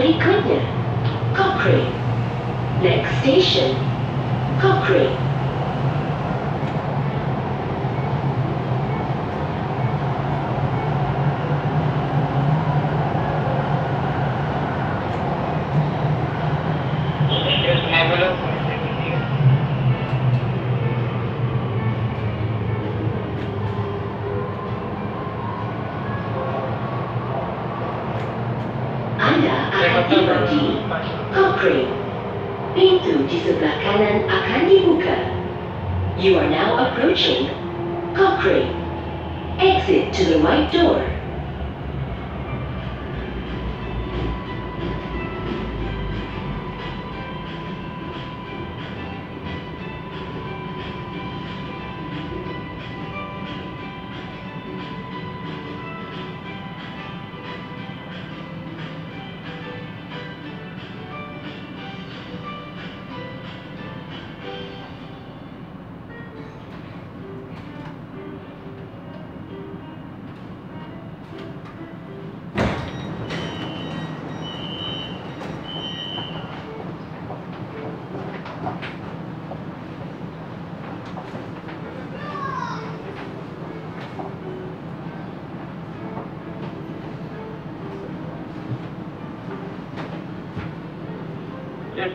Stesen berikutnya, Cochrane. Next station,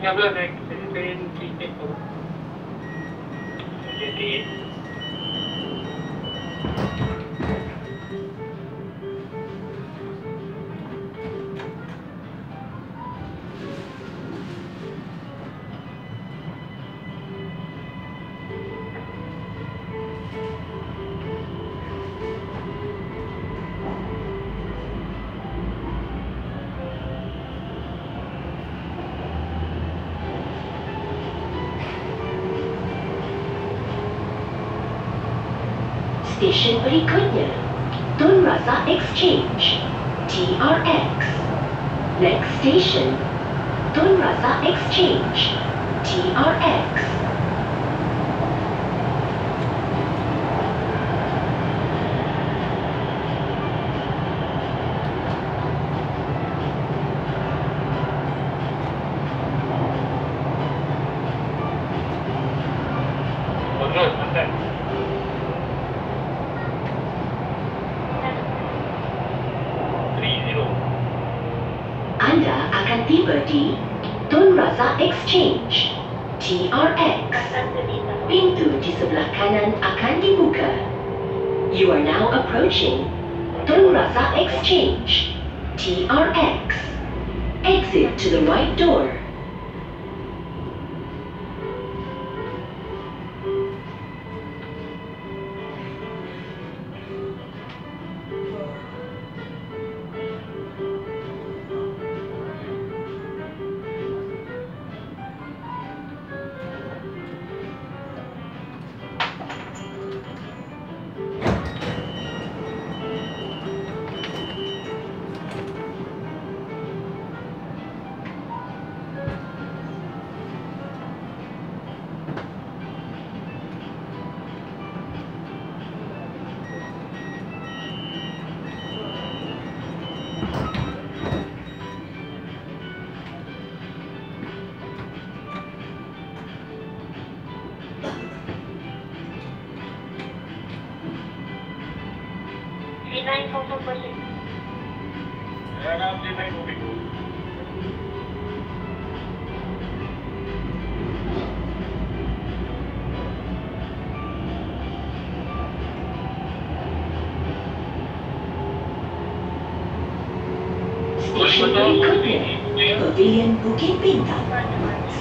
habla de que se dice. Stesen berikutnya, Tun Rasa Exchange. TRX. Next station, Tun Rasa Exchange. TRX. Tiba di Tun Rasa Exchange. TRX. Pintu di sebelah kanan akan dibuka. You are now approaching Tun Rasa Exchange. TRX. Exit to the right door.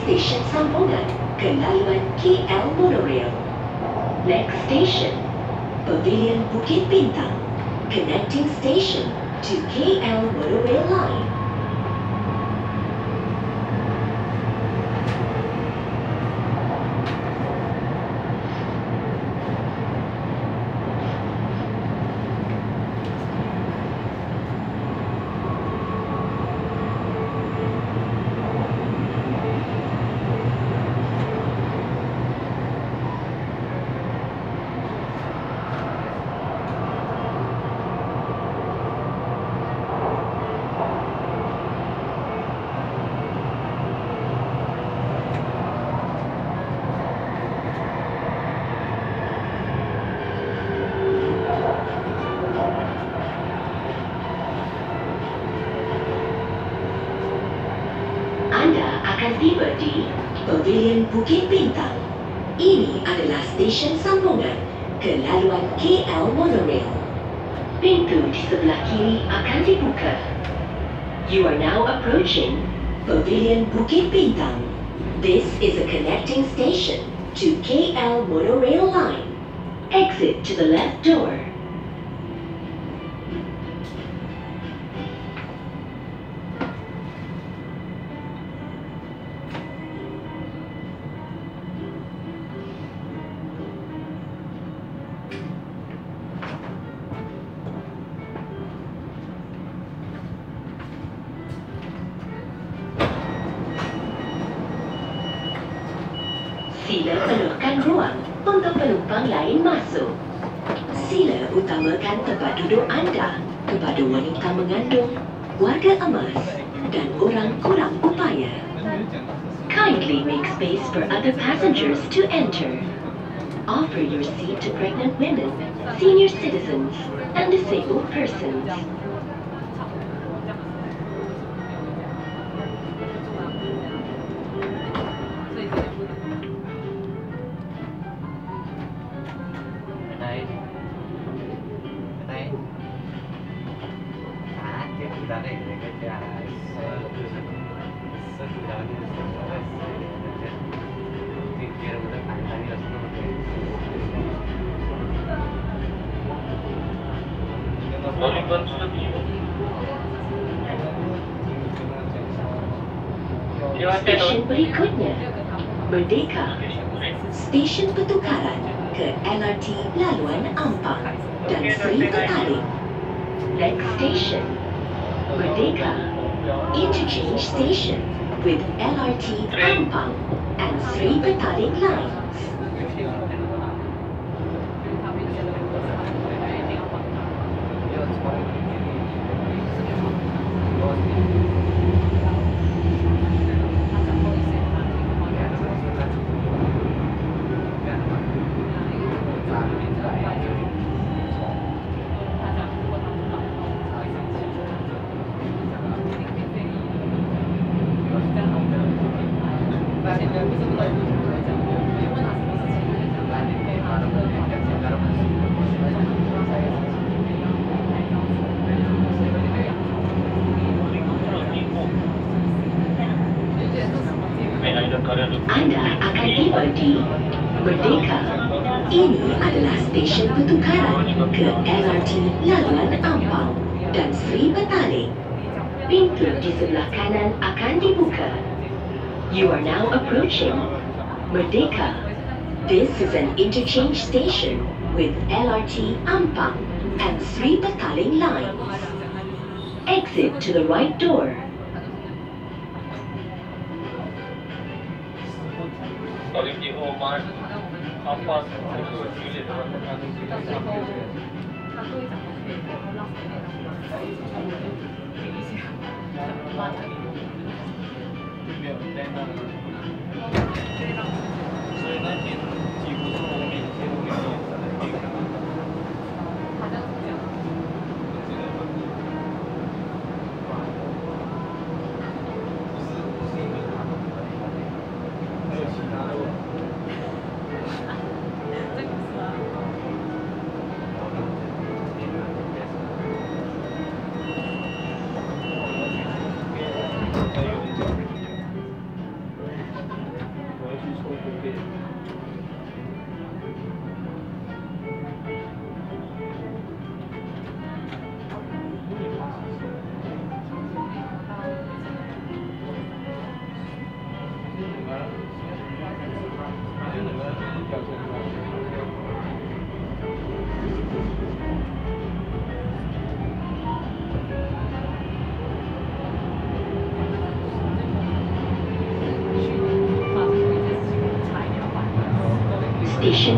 Stesen sambungan ke laluan KL Monorail. Next station, Pavilion Bukit Bintang. Connecting station to KL Monorail line. Pavilion Bukit Bintang. Ini adalah stesen sambungan ke laluan KL Monorail. Pintu di sebelah kiri akan dibuka. You are now approaching Pavilion Bukit Bintang. This is a connecting station to KL Monorail Line. Exit to the left door. Sila penuhkan ruang untuk penumpang lain masuk. Sila utamakan tempat duduk anda kepada wanita mengandung, warga emas dan orang kurang upaya. Kindly make space for other passengers to enter. Offer your seat to pregnant women, senior citizens, and disabled persons. Stesen berikutnya. Merdeka. Stesen pertukaran ke LRT Laluan Ampang dan Seri Petaling Next Station. Merdeka, interchange station with LRT Ampang and Seri Petaling lines. Now approaching Merdeka. This is an interchange station with LRT Ampang and Sri Petaling lines. Exit to the right door. 所以那天几乎是我们天都没有在那边看。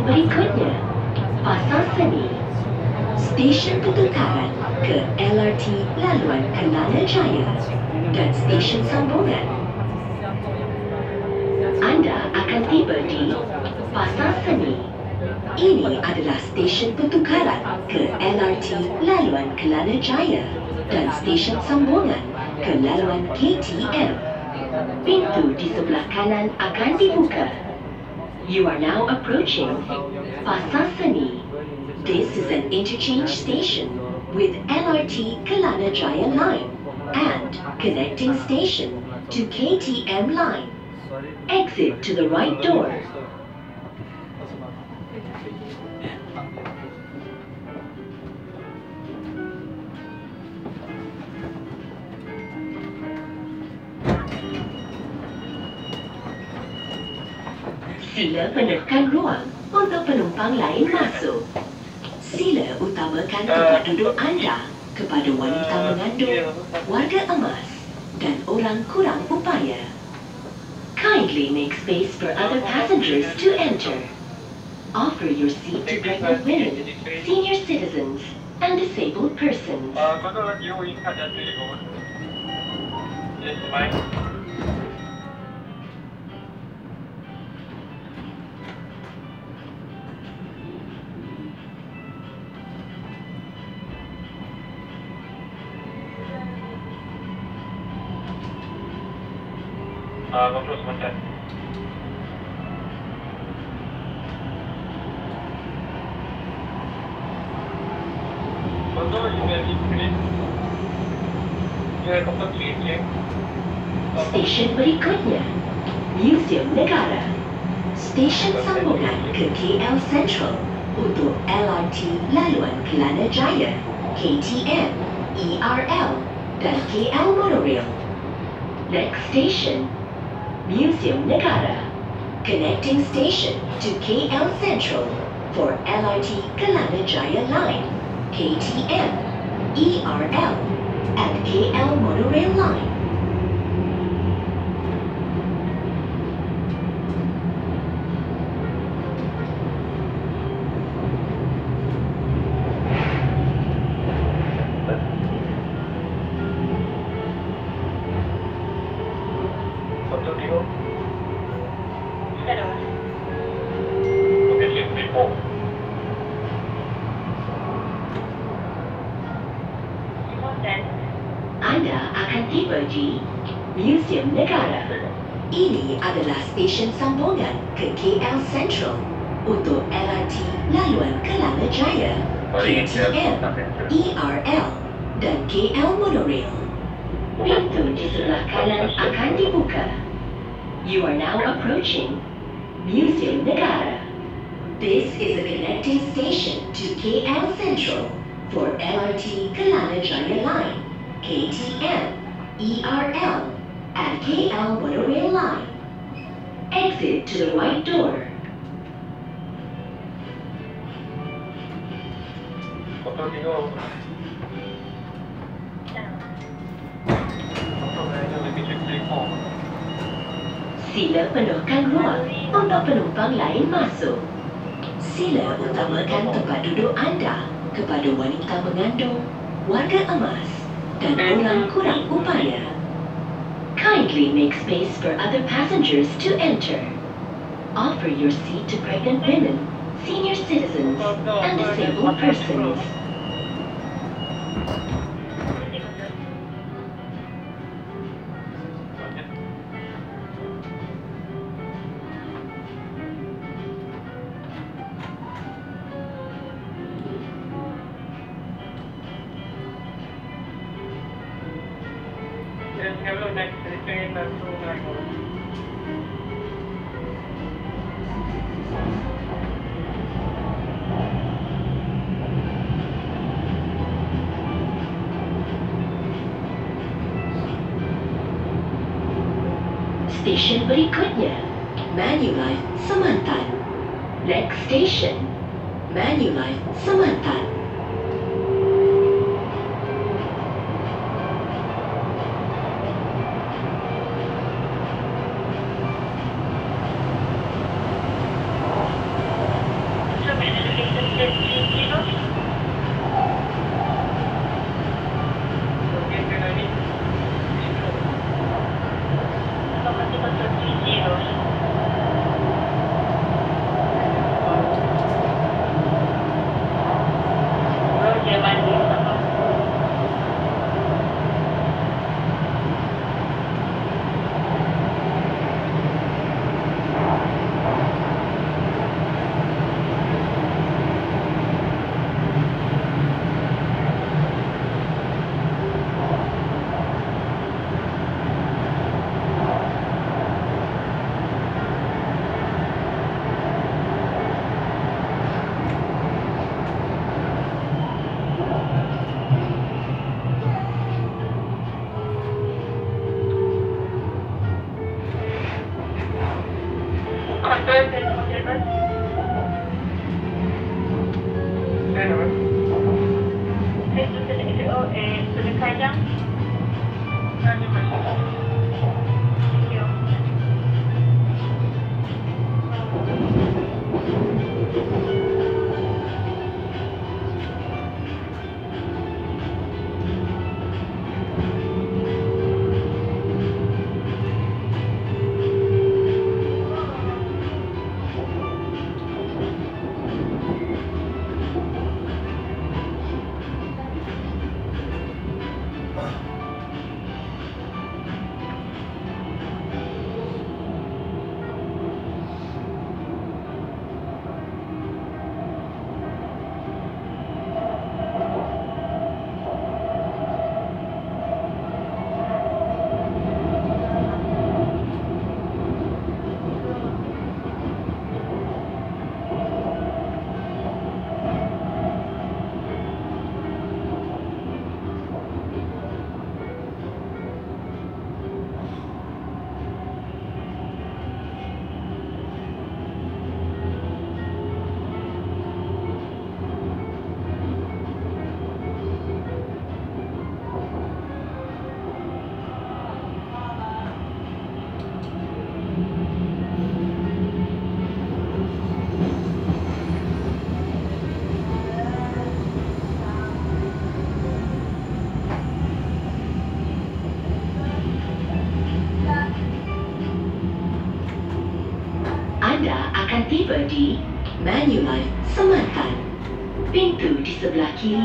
Berikutnya, Pasar Seni. Stesen pertukaran ke LRT Laluan Kelana Jaya dan stesen sambungan. Anda akan tiba di Pasar Seni. Ini adalah stesen pertukaran ke LRT Laluan Kelana Jaya dan stesen sambungan ke laluan KTM. Pintu di sebelah kanan akan dibuka. You are now approaching Pasar Seni. This is an interchange station with LRT Kelana Jaya line and connecting station to KTM line. Exit to the right door. Sila penuhkan ruang untuk penumpang lain masuk. Sila utamakan tempat duduk anda kepada wanita mengandung, warga emas dan orang kurang upaya. Kindly make space for other passengers to enter. Offer your seat to pregnant women, senior citizens, and disabled persons. Uh, clean je. Stesen berikutnya, Museum Negara. Stesen sambungan ke KL Central untuk LRT laluan Kelana Jaya, KTM, ERL, dan KL Monorail. Next station, Museum Negara. Connecting station to KL Central for LRT Kelana Jaya Line, KTM, ERL, and KL Monorail Line. Stesen sambungan ke KL Central untuk LRT laluan Kelana Jaya, KTM, ERL, dan KL Monorail. Pintu di sebelah kanan akan dibuka. You are now approaching Museum Negara. This is a connecting station to KL Central for LRT Kelana Jaya Line, KTM, ERL, and KL Monorail Line. Exit to the right door. Telefon. Sila penuhkan ruang untuk penumpang lain masuk. Sila utamakan tempat duduk anda kepada wanita mengandung, warga emas, dan orang kurang upaya. Kindly make space for other passengers to enter. Offer your seat to pregnant women, senior citizens, and disabled persons. Stesen berikutnya, Manulife Semantan. Next station, Manulife Semantan. You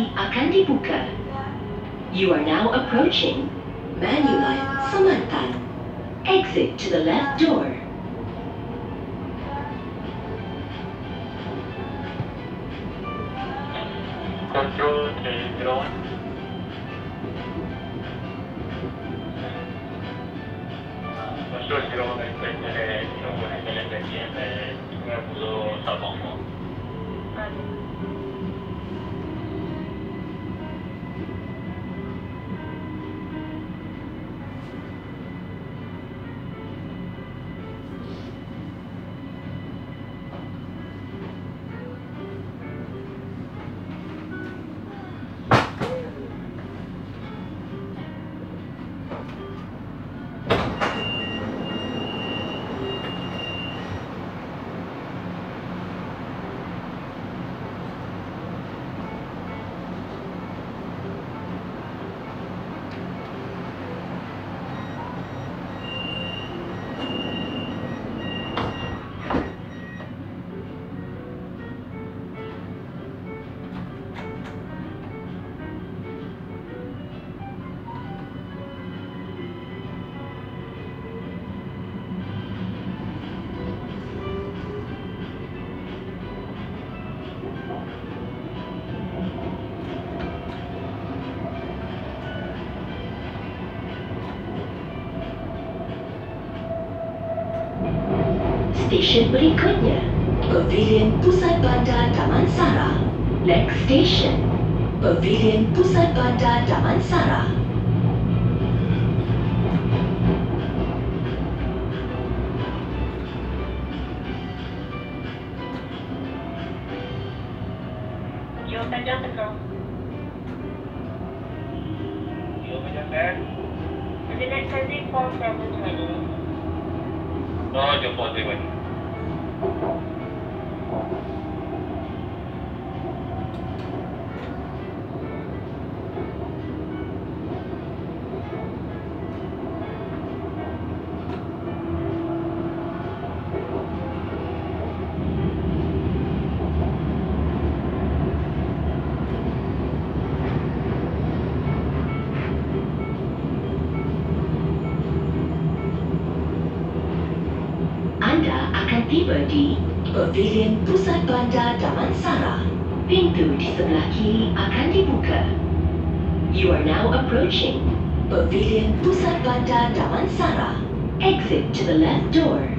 are now approaching Manulai Samantan. Exit to the left door. Control drone. Control drone, stesen berikutnya. Pavilion Pusat Bandar Taman Sara. Next station. Pavilion Pusat Bandar Taman Sara. Yo, Tanjung Tekong. Yo, Tanjung Tekong. The next exit for 720. No, Jumbo 720. Thank you. pavilion Pusat Bandar Damansara. Pintu di sebelah kiri akan dibuka. You are now approaching pavilion Pusat Bandar Damansara. Exit to the left door.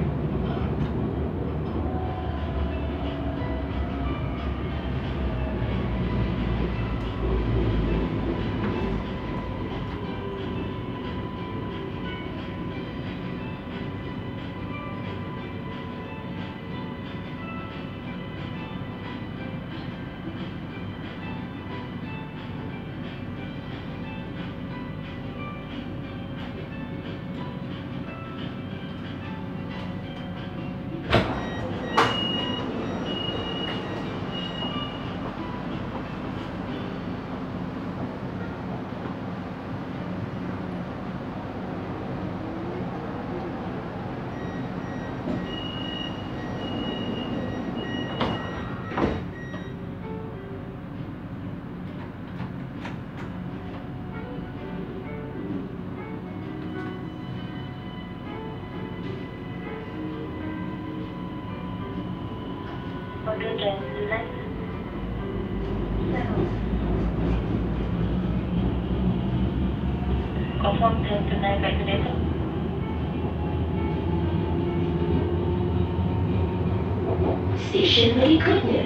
berikutnya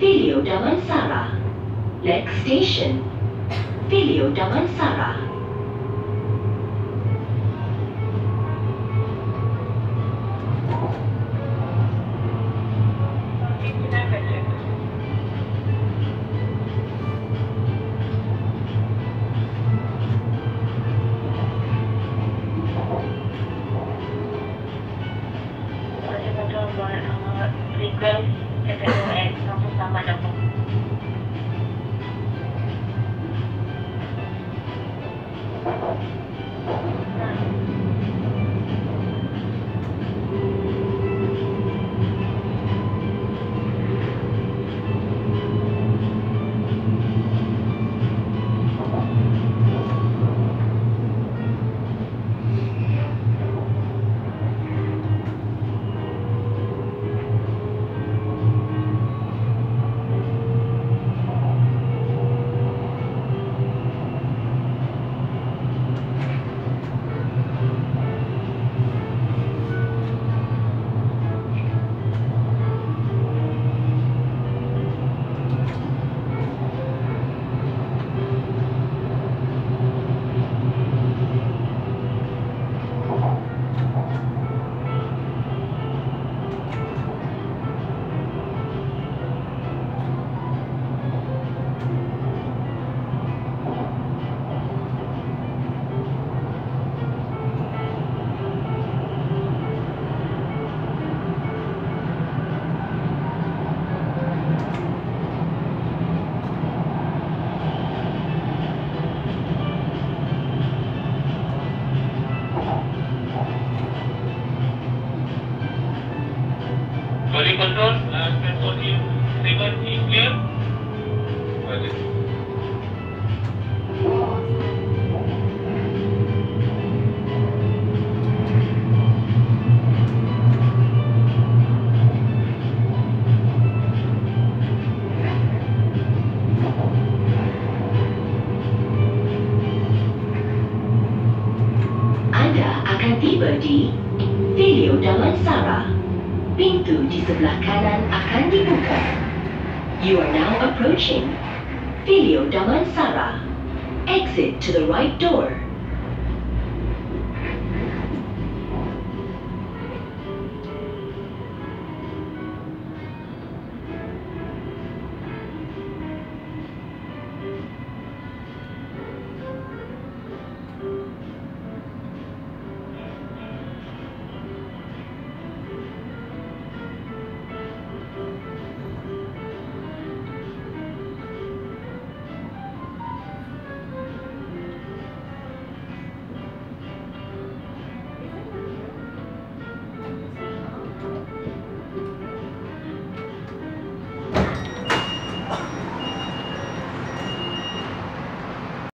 Filio Damansara Next station. Filio Damansara Filio Damansara. Exit to the right door.